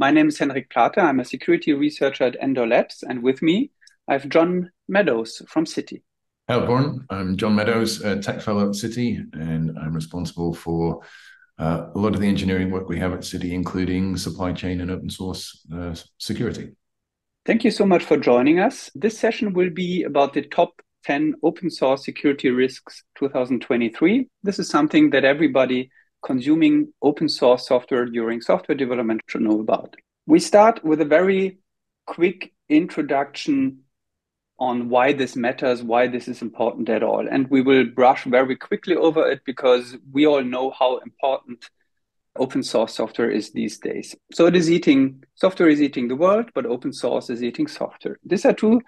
My name is Henrik Plate. I'm a security researcher at Endor Labs, and with me, I have John Meadows from Citi. Hello, everyone. I'm John Meadows, a tech fellow at Citi, and I'm responsible for uh, a lot of the engineering work we have at Citi, including supply chain and open source uh, security. Thank you so much for joining us. This session will be about the top 10 open source security risks 2023. This is something that everybody consuming open source software during software development should know about. We start with a very quick introduction on why this matters, why this is important at all. And we will brush very quickly over it because we all know how important open source software is these days. So it is eating, software is eating the world, but open source is eating software. These are two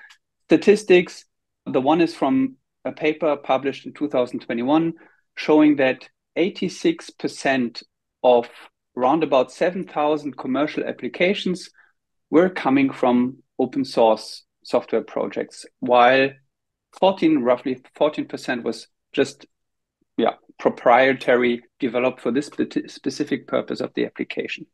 statistics the one is from a paper published in 2021 showing that 86% of around about 7,000 commercial applications were coming from open source software projects, while 14, roughly 14% was just yeah, proprietary developed for this specific purpose of the application.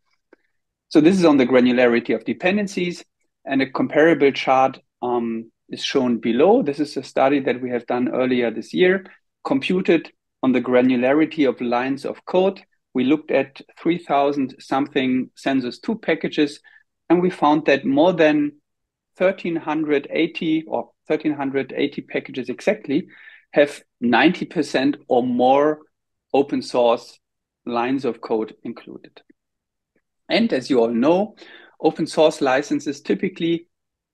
So this is on the granularity of dependencies and a comparable chart um, is shown below. This is a study that we have done earlier this year, computed on the granularity of lines of code. We looked at 3,000 something Census 2 packages, and we found that more than 1,380 or 1,380 packages exactly have 90% or more open source lines of code included. And as you all know, open source licenses typically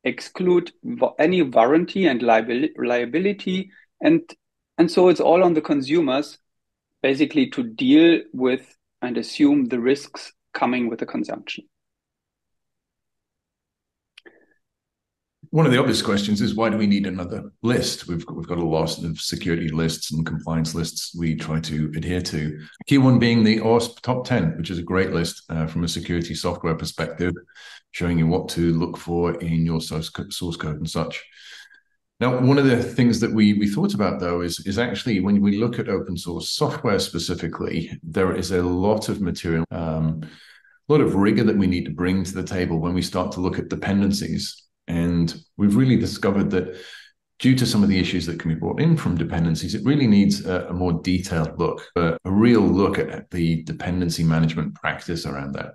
exclude any warranty and liability and and so it's all on the consumers basically to deal with and assume the risks coming with the consumption one of the obvious questions is why do we need another list? We've got, we've got a lot of security lists and compliance lists we try to adhere to. Key one being the OWASP Top 10, which is a great list uh, from a security software perspective, showing you what to look for in your source, source code and such. Now, one of the things that we we thought about though is is actually when we look at open source software specifically, there is a lot of material, um, a lot of rigor that we need to bring to the table when we start to look at dependencies and we've really discovered that due to some of the issues that can be brought in from dependencies, it really needs a, a more detailed look, a, a real look at, at the dependency management practice around that.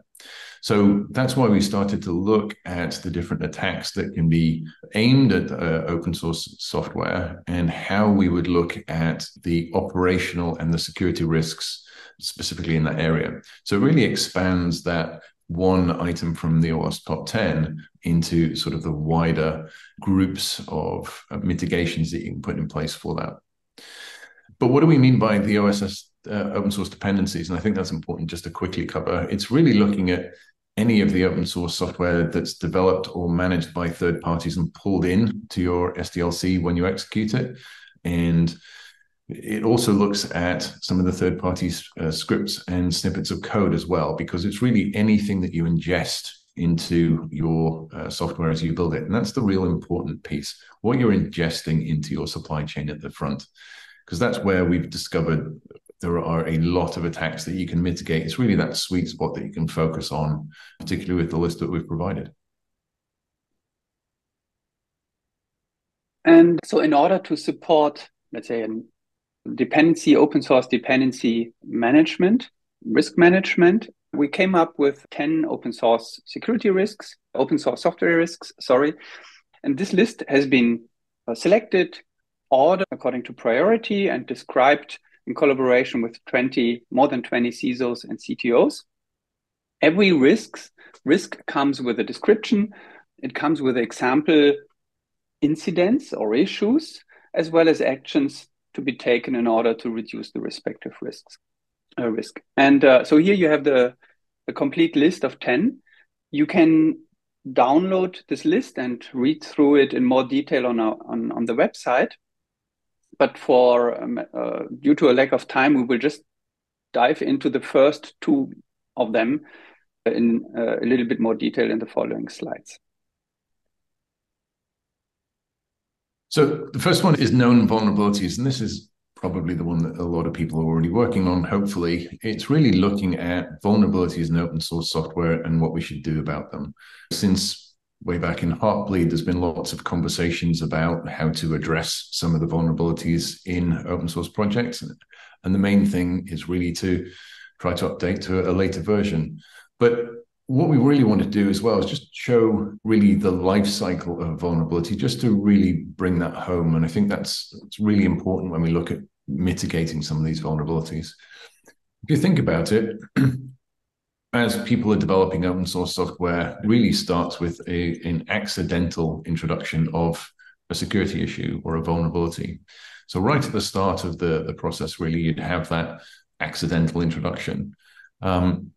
So that's why we started to look at the different attacks that can be aimed at uh, open source software and how we would look at the operational and the security risks specifically in that area. So it really expands that one item from the OWASP top 10 into sort of the wider groups of mitigations that you can put in place for that. But what do we mean by the OSS uh, open source dependencies? And I think that's important just to quickly cover. It's really looking at any of the open source software that's developed or managed by third parties and pulled in to your SDLC when you execute it. And it also looks at some of the third parties uh, scripts and snippets of code as well, because it's really anything that you ingest into your uh, software as you build it. And that's the real important piece what you're ingesting into your supply chain at the front, because that's where we've discovered there are a lot of attacks that you can mitigate. It's really that sweet spot that you can focus on, particularly with the list that we've provided. And so, in order to support, let's say, an dependency, open source dependency management, risk management. We came up with 10 open source security risks, open source software risks, sorry. And this list has been uh, selected, ordered according to priority, and described in collaboration with 20, more than 20 CISOs and CTOs. Every risks, risk comes with a description. It comes with example incidents or issues, as well as actions to be taken in order to reduce the respective risks uh, risk. And uh, so here you have the the complete list of 10. You can download this list and read through it in more detail on our, on, on the website. But for um, uh, due to a lack of time, we will just dive into the first two of them in uh, a little bit more detail in the following slides. So the first one is known vulnerabilities, and this is probably the one that a lot of people are already working on, hopefully. It's really looking at vulnerabilities in open source software and what we should do about them. Since way back in Heartbleed, there's been lots of conversations about how to address some of the vulnerabilities in open source projects. And the main thing is really to try to update to a later version. But what we really want to do as well is just show really the life cycle of vulnerability, just to really bring that home. And I think that's it's really important when we look at mitigating some of these vulnerabilities. If you think about it, as people are developing open source software, really starts with a, an accidental introduction of a security issue or a vulnerability. So right at the start of the, the process, really, you'd have that accidental introduction. Um,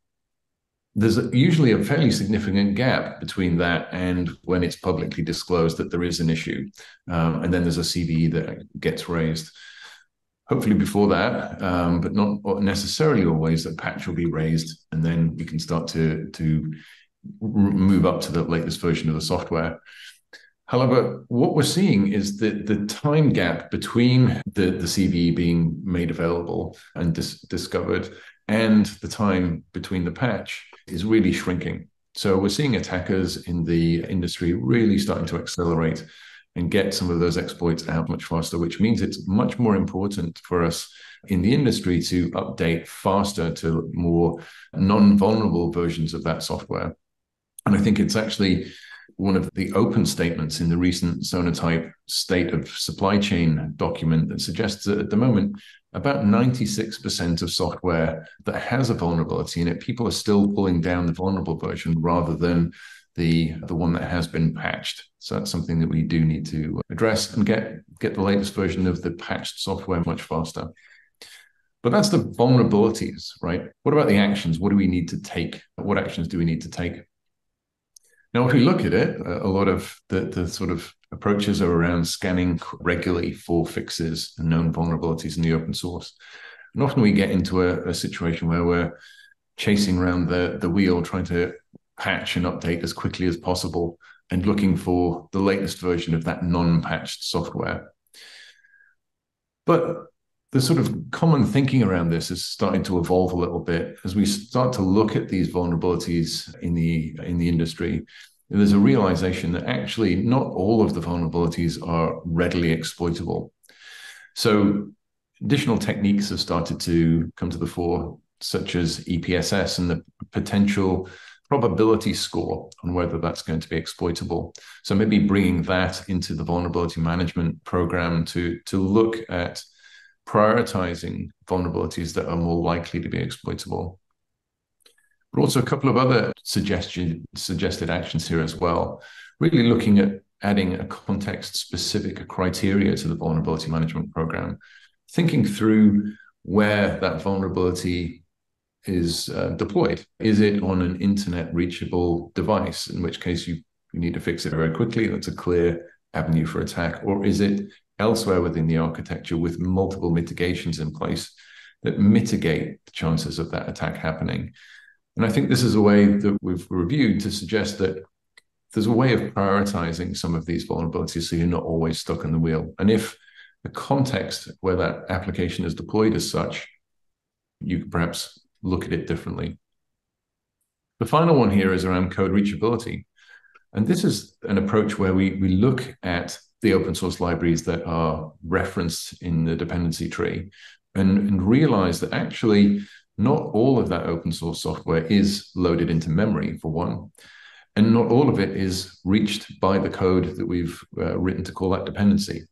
there's usually a fairly significant gap between that and when it's publicly disclosed that there is an issue. Um, and then there's a CVE that gets raised. Hopefully before that, um, but not necessarily always, that patch will be raised, and then we can start to to move up to the latest version of the software. However, what we're seeing is that the time gap between the, the CVE being made available and dis- discovered and the time between the patch is really shrinking. So we're seeing attackers in the industry really starting to accelerate and get some of those exploits out much faster, which means it's much more important for us in the industry to update faster to more non vulnerable versions of that software. And I think it's actually one of the open statements in the recent Sonatype state of supply chain document that suggests that at the moment, about 96% of software that has a vulnerability in it, people are still pulling down the vulnerable version rather than the, the one that has been patched. So that's something that we do need to address and get, get the latest version of the patched software much faster. But that's the vulnerabilities, right? What about the actions? What do we need to take? What actions do we need to take? Now, if we look at it, a lot of the, the sort of approaches are around scanning regularly for fixes and known vulnerabilities in the open source. And often we get into a, a situation where we're chasing around the, the wheel, trying to patch and update as quickly as possible and looking for the latest version of that non-patched software. But the sort of common thinking around this is starting to evolve a little bit as we start to look at these vulnerabilities in the in the industry there's a realization that actually not all of the vulnerabilities are readily exploitable so additional techniques have started to come to the fore such as epss and the potential probability score on whether that's going to be exploitable so maybe bringing that into the vulnerability management program to to look at prioritizing vulnerabilities that are more likely to be exploitable. But also a couple of other suggestion, suggested actions here as well, really looking at adding a context specific criteria to the vulnerability management program, thinking through where that vulnerability is uh, deployed. Is it on an internet reachable device, in which case you, you need to fix it very quickly? That's a clear avenue for attack. Or is it elsewhere within the architecture with multiple mitigations in place that mitigate the chances of that attack happening. And I think this is a way that we've reviewed to suggest that there's a way of prioritizing some of these vulnerabilities so you're not always stuck in the wheel. And if the context where that application is deployed is such, you could perhaps look at it differently. The final one here is around code reachability. And this is an approach where we, we look at the open source libraries that are referenced in the dependency tree and, and realize that actually not all of that open source software is loaded into memory, for one. And not all of it is reached by the code that we've uh, written to call that dependency.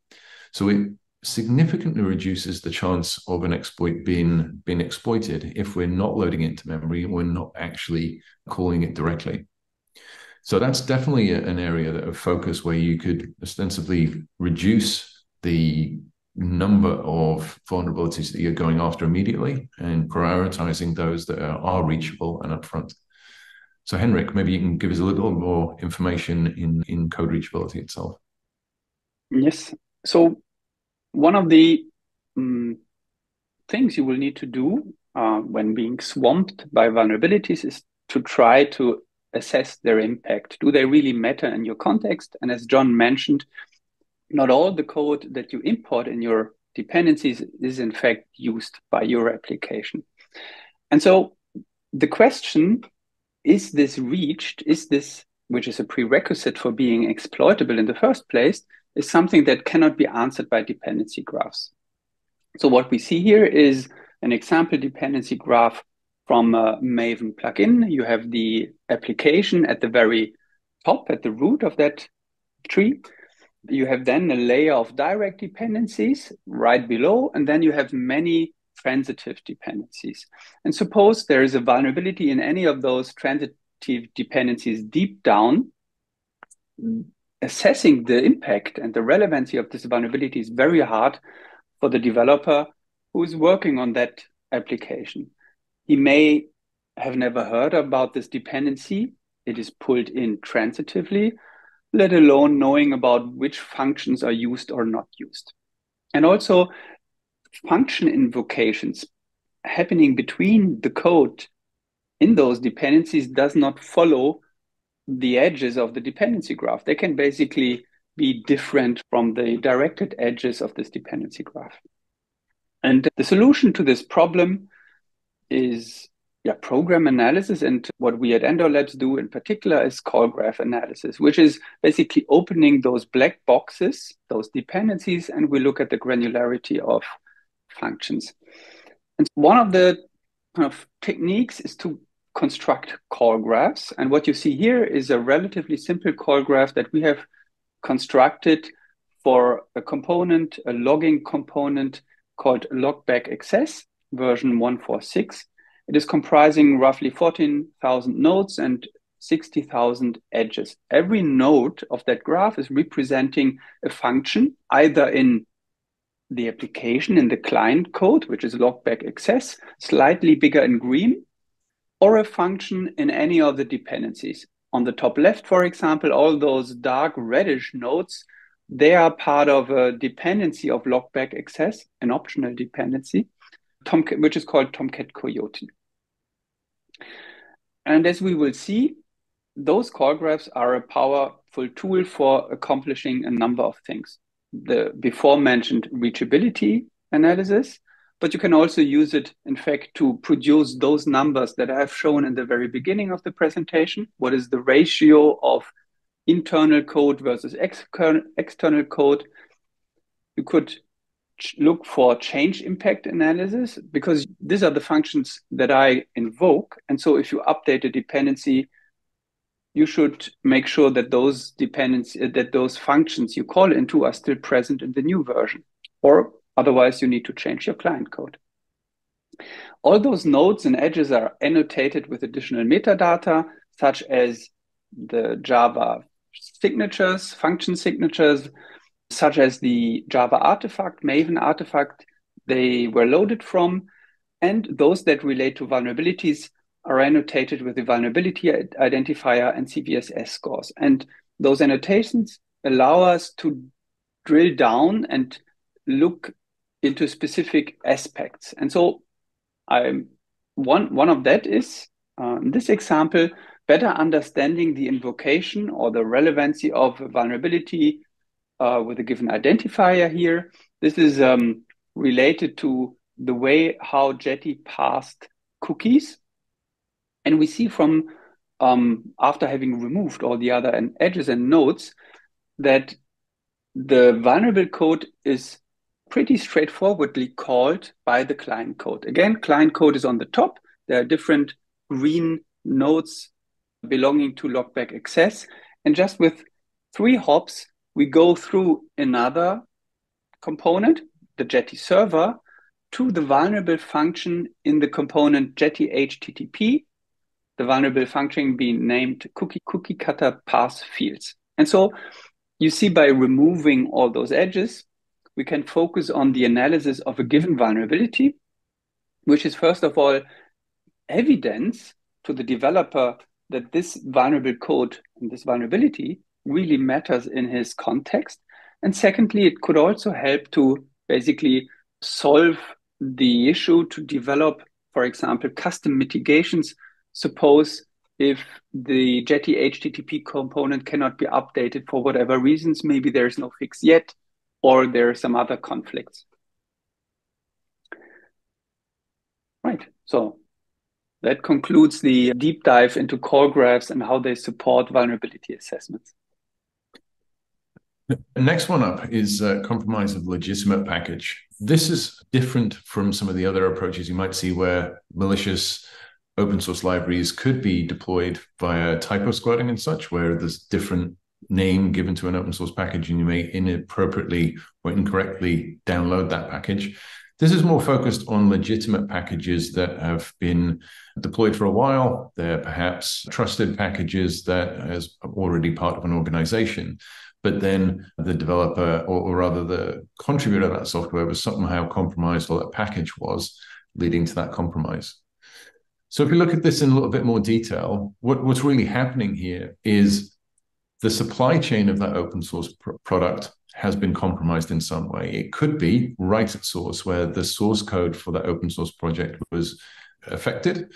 So it significantly reduces the chance of an exploit being, being exploited if we're not loading it into memory and we're not actually calling it directly. So that's definitely an area of focus where you could ostensibly reduce the number of vulnerabilities that you're going after immediately and prioritizing those that are, are reachable and upfront. So, Henrik, maybe you can give us a little more information in, in code reachability itself. Yes. So, one of the um, things you will need to do uh, when being swamped by vulnerabilities is to try to assess their impact. Do they really matter in your context? And as John mentioned, not all the code that you import in your dependencies is in fact used by your application. And so the question is this reached? Is this, which is a prerequisite for being exploitable in the first place, is something that cannot be answered by dependency graphs. So what we see here is an example dependency graph from a Maven plugin. You have the application at the very top, at the root of that tree. You have then a layer of direct dependencies right below, and then you have many transitive dependencies. And suppose there is a vulnerability in any of those transitive dependencies deep down, assessing the impact and the relevancy of this vulnerability is very hard for the developer who is working on that application. He may have never heard about this dependency. It is pulled in transitively, let alone knowing about which functions are used or not used. And also function invocations happening between the code in those dependencies does not follow the edges of the dependency graph. They can basically be different from the directed edges of this dependency graph. And the solution to this problem is yeah, program analysis. And what we at Endor Labs do in particular is call graph analysis, which is basically opening those black boxes, those dependencies, and we look at the granularity of functions. And one of the kind of techniques is to construct call graphs. And what you see here is a relatively simple call graph that we have constructed for a component, a logging component called logback access version 146. It is comprising roughly 14,000 nodes and 60,000 edges. Every node of that graph is representing a function, either in the application in the client code, which is logback access, slightly bigger in green, or a function in any of the dependencies. On the top left, for example, all those dark reddish nodes, they are part of a dependency of logback access, an optional dependency, which is called Tomcat Coyote. And as we will see, those call graphs are a powerful tool for accomplishing a number of things. The before mentioned reachability analysis, but you can also use it, in fact, to produce those numbers that I have shown in the very beginning of the presentation. What is the ratio of internal code versus external code? You could look for change impact analysis because these are the functions that I invoke. And so if you update a dependency, you should make sure that those dependencies, that those functions you call into are still present in the new version. Or Otherwise, you need to change your client code. All those nodes and edges are annotated with additional metadata, such as the Java signatures, function signatures, such as the Java artifact, Maven artifact they were loaded from, and those that relate to vulnerabilities are annotated with the vulnerability identifier and CVSS scores. And those annotations allow us to drill down and look into specific aspects. And so I'm, one one of that is uh, in this example better understanding the invocation or the relevancy of vulnerability uh, with a given identifier here. This is um, related to the way how Jetty passed cookies. And we see from um, after having removed all the other and edges and nodes that the vulnerable code is pretty straightforwardly called by the client code. Again, client code is on the top. There are different green nodes belonging to logback access. And just with three hops, we go through another component, the Jetty server, to the vulnerable function in the component Jetty HTTP, the vulnerable function being named cookie cookie cutter parse fields. And so you see by removing all those edges, we can focus on the analysis of a given vulnerability, which is first of all evidence to the developer that this vulnerable code and this vulnerability really matters in his context. And secondly, it could also help to basically solve the issue to develop, for example, custom mitigations. Suppose if the Jetty HTTP component cannot be updated for whatever reasons, maybe there's no fix yet, or there are some other conflicts. Right, so that concludes the deep dive into call graphs and how they support vulnerability assessments. Next one up is uh, compromise of legitimate package. This is different from some of the other approaches you might see where malicious open source libraries could be deployed via typo squatting and such, where there's different name given to an open source package and you may inappropriately or incorrectly download that package. This is more focused on legitimate packages that have been deployed for a while. They're perhaps trusted packages that is already part of an organization. But then the developer, or, or rather the contributor of that software, was somehow compromised, or that package was, leading to that compromise. So if you look at this in a little bit more detail, what, what's really happening here is the supply chain of that open source pr- product has been compromised in some way. It could be right at source, where the source code for that open source project was affected,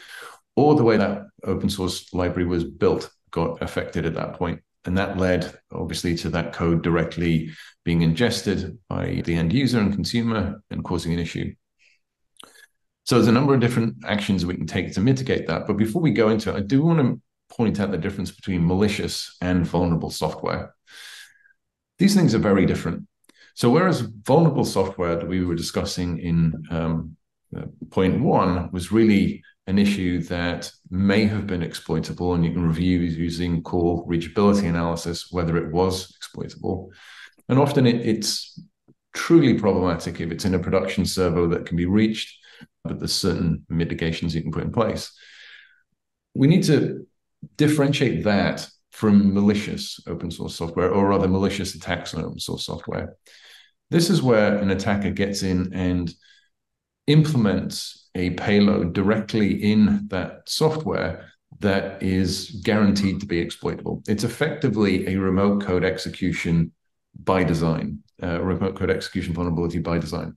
or the way that open source library was built got affected at that point. And that led, obviously, to that code directly being ingested by the end user and consumer and causing an issue. So there's a number of different actions we can take to mitigate that. But before we go into it, I do want to point out the difference between malicious and vulnerable software. These things are very different. So, whereas vulnerable software that we were discussing in um, uh, point one was really an issue that may have been exploitable, and you can review using code reachability analysis whether it was exploitable. And often it, it's truly problematic if it's in a production server that can be reached, but there's certain mitigations you can put in place. We need to differentiate that from malicious open source software, or rather malicious attacks on open source software. This is where an attacker gets in and implements a payload directly in that software that is guaranteed to be exploitable. It's effectively a remote code execution by design, uh, remote code execution vulnerability by design.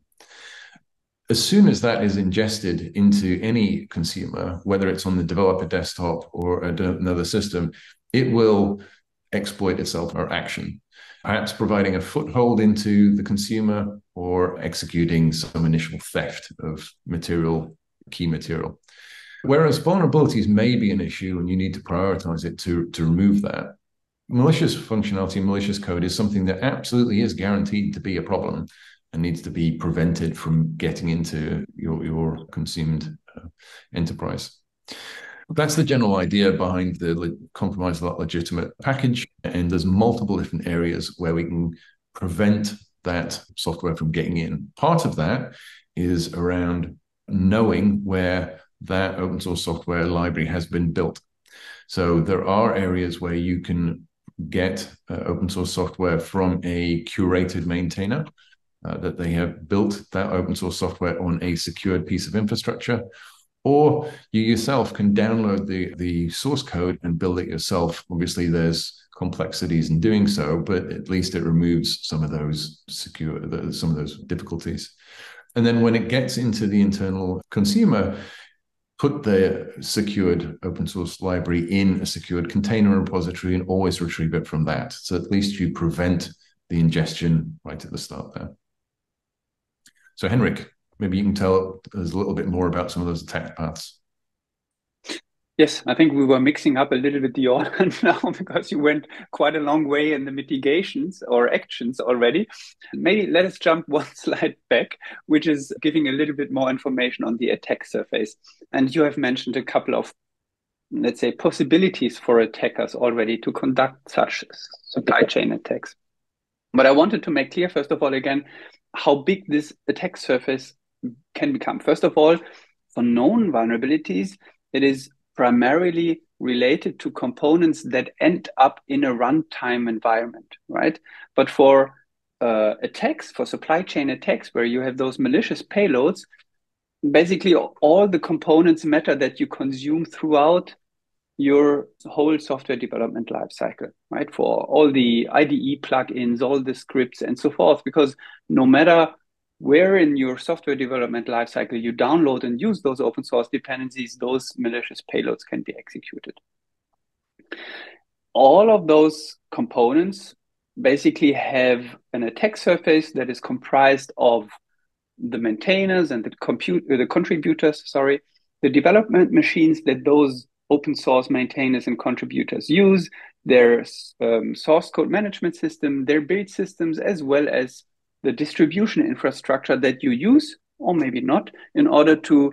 As soon as that is ingested into any consumer, whether it's on the developer desktop or another system, it will exploit itself or action, perhaps providing a foothold into the consumer or executing some initial theft of material, key material. Whereas vulnerabilities may be an issue and you need to prioritize it to, to remove that. Malicious functionality, malicious code is something that absolutely is guaranteed to be a problem and needs to be prevented from getting into your, your consumed uh, enterprise. That's the general idea behind the le- compromise legitimate package. And there's multiple different areas where we can prevent that software from getting in. Part of that is around knowing where that open source software library has been built. So there are areas where you can get uh, open source software from a curated maintainer. Uh, that they have built that open source software on a secured piece of infrastructure, or you yourself can download the, the source code and build it yourself. Obviously, there's complexities in doing so, but at least it removes some of those secure some of those difficulties. And then when it gets into the internal consumer, put the secured open source library in a secured container repository and always retrieve it from that. So at least you prevent the ingestion right at the start there. So Henrik, maybe you can tell us a little bit more about some of those attack paths. Yes, I think we were mixing up a little bit the order now because you went quite a long way in the mitigations or actions already. Maybe let us jump one slide back, which is giving a little bit more information on the attack surface. And you have mentioned a couple of, let's say, possibilities for attackers already to conduct such supply chain attacks. But I wanted to make clear, first of all, again, how big this attack surface can become. First of all, for known vulnerabilities, it is primarily related to components that end up in a runtime environment, right? But for uh, attacks, for supply chain attacks, where you have those malicious payloads, basically all the components matter that you consume throughout your whole software development lifecycle, right? For all the IDE plugins, all the scripts, and so forth, because no matter where in your software development lifecycle you download and use those open source dependencies, those malicious payloads can be executed. All of those components basically have an attack surface that is comprised of the maintainers and the compute the contributors, sorry, the development machines that those open source maintainers and contributors use, their um, source code management system, their build systems, as well as the distribution infrastructure that you use, or maybe not, in order to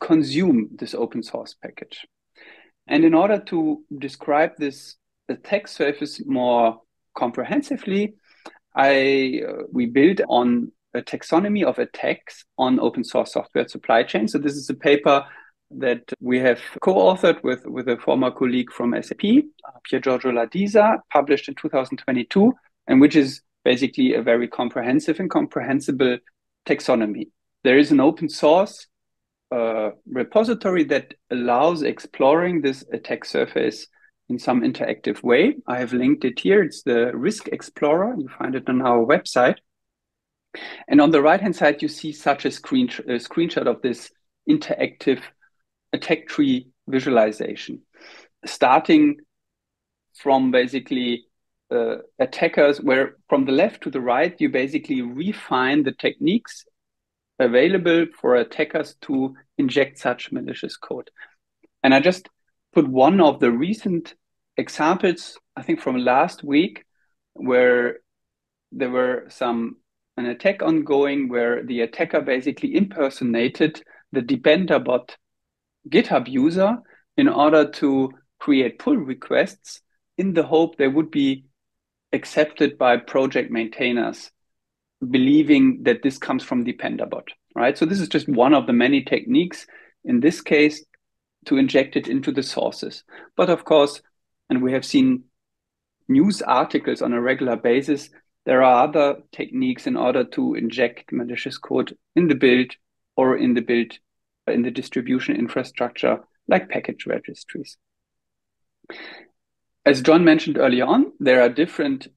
consume this open source package. And in order to describe this attack surface more comprehensively, I uh, we build on a taxonomy of attacks on open source software supply chain. So this is a paper that we have co-authored with, with a former colleague from SAP, uh, Pier Giorgio Ladisa, published in 2022, and which is basically a very comprehensive and comprehensible taxonomy. There is an open source uh, repository that allows exploring this attack surface in some interactive way. I have linked it here. It's the Risk Explorer. You find it on our website. And on the right hand side, you see such a, screen, a screenshot of this interactive attack tree visualization, starting from basically uh, attackers, where from the left to the right, you basically refine the techniques available for attackers to inject such malicious code. And I just put one of the recent examples, I think from last week, where there were some an attack ongoing where the attacker basically impersonated the Dependabot GitHub user in order to create pull requests in the hope they would be accepted by project maintainers believing that this comes from Dependabot, right? So this is just one of the many techniques in this case to inject it into the sources. But of course, and we have seen news articles on a regular basis, there are other techniques in order to inject malicious code in the build or in the build in the distribution infrastructure like package registries. As John mentioned early on, there are different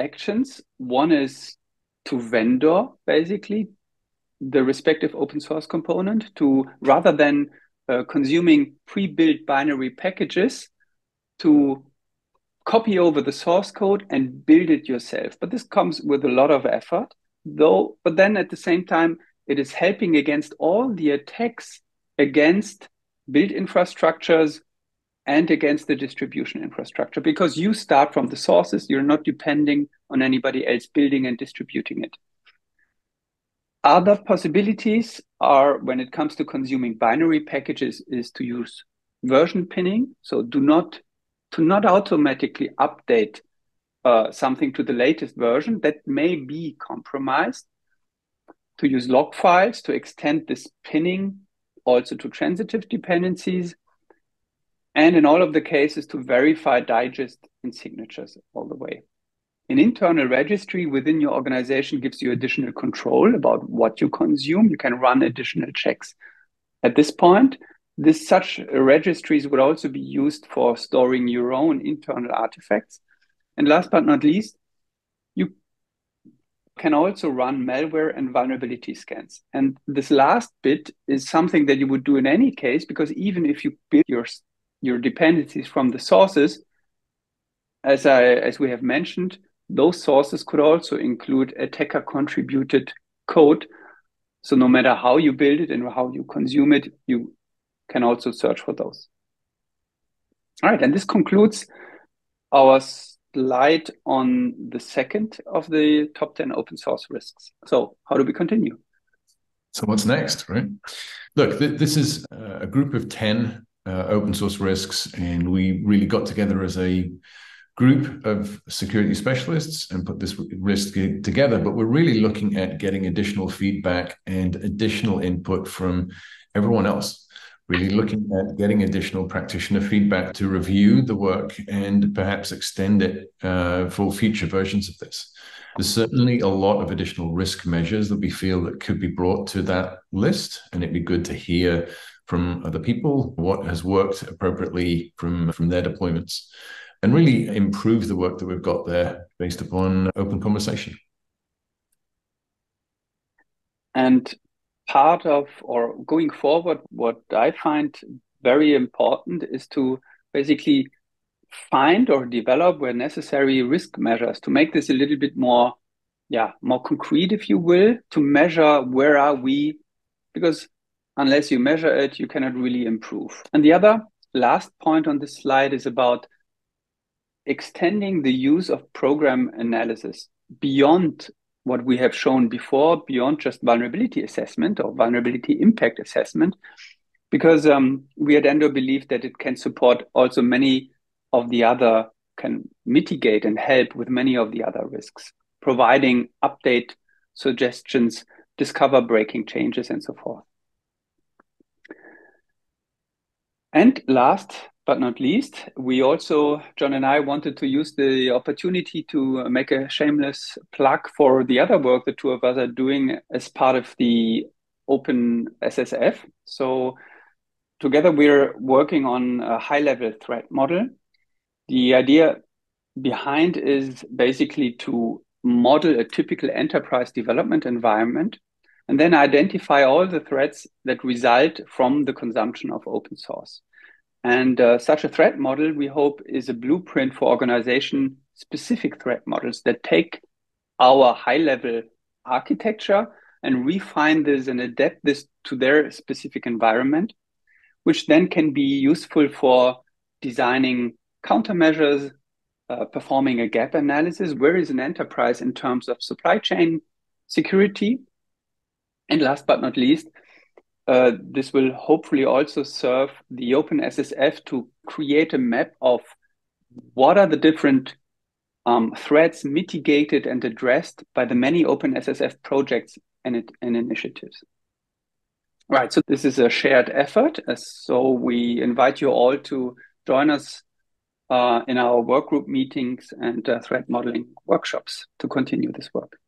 actions. One is to vendor basically the respective open source component to rather than uh, consuming pre-built binary packages to copy over the source code and build it yourself. But this comes with a lot of effort, though. But then at the same time, it is helping against all the attacks against build infrastructures and against the distribution infrastructure because you start from the sources. You're not depending on anybody else building and distributing it. Other possibilities are when it comes to consuming binary packages is to use version pinning. So do not to not automatically update uh, something to the latest version that may be compromised. To use lock files to extend this pinning also to transitive dependencies and in all of the cases to verify digest and signatures all the way. An internal registry within your organization gives you additional control about what you consume. You can run additional checks. At this point, this such registries would also be used for storing your own internal artifacts. And last but not least, you can also run malware and vulnerability scans. And this last bit is something that you would do in any case, because even if you build your your dependencies from the sources, as I as we have mentioned, those sources could also include attacker contributed code. So no matter how you build it and how you consume it, you can also search for those. All right, and this concludes our slide on the second of the top 10 open source risks. So how do we continue? So what's next, right? Look, th this is uh, a group of 10 uh, open source risks, and we really got together as a group of security specialists and put this risk together. But we're really looking at getting additional feedback and additional input from everyone else. Really looking at getting additional practitioner feedback to review the work and perhaps extend it uh, for future versions of this. There's certainly a lot of additional risk measures that we feel that could be brought to that list, and it'd be good to hear from other people what has worked appropriately from from their deployments and really improve the work that we've got there based upon open conversation. And part of or going forward what i find very important is to basically find or develop where necessary risk measures to make this a little bit more yeah more concrete if you will to measure where are we. Because unless you measure it, you cannot really improve. And the other last point on this slide is about extending the use of program analysis beyond what we have shown before, beyond just vulnerability assessment or vulnerability impact assessment, because um, we at Endor believe that it can support also many of the other, can mitigate and help with many of the other risks, providing update suggestions, discover breaking changes, and so forth. And last but not least, we also, John and I, wanted to use the opportunity to make a shameless plug for the other work the two of us are doing as part of the Open SSF. So, together we're working on a high level threat model. The idea behind is basically to model a typical enterprise development environment and then identify all the threats that result from the consumption of open source. And uh, such a threat model, we hope, is a blueprint for organization specific threat models that take our high level architecture and refine this and adapt this to their specific environment, which then can be useful for designing countermeasures, uh, performing a gap analysis. Where is an enterprise in terms of supply chain security? And last but not least, uh, this will hopefully also serve the OpenSSF to create a map of what are the different um, threats mitigated and addressed by the many OpenSSF projects and, it, and initiatives. Right, so this is a shared effort. So we invite you all to join us uh, in our workgroup meetings and uh, threat modeling workshops to continue this work.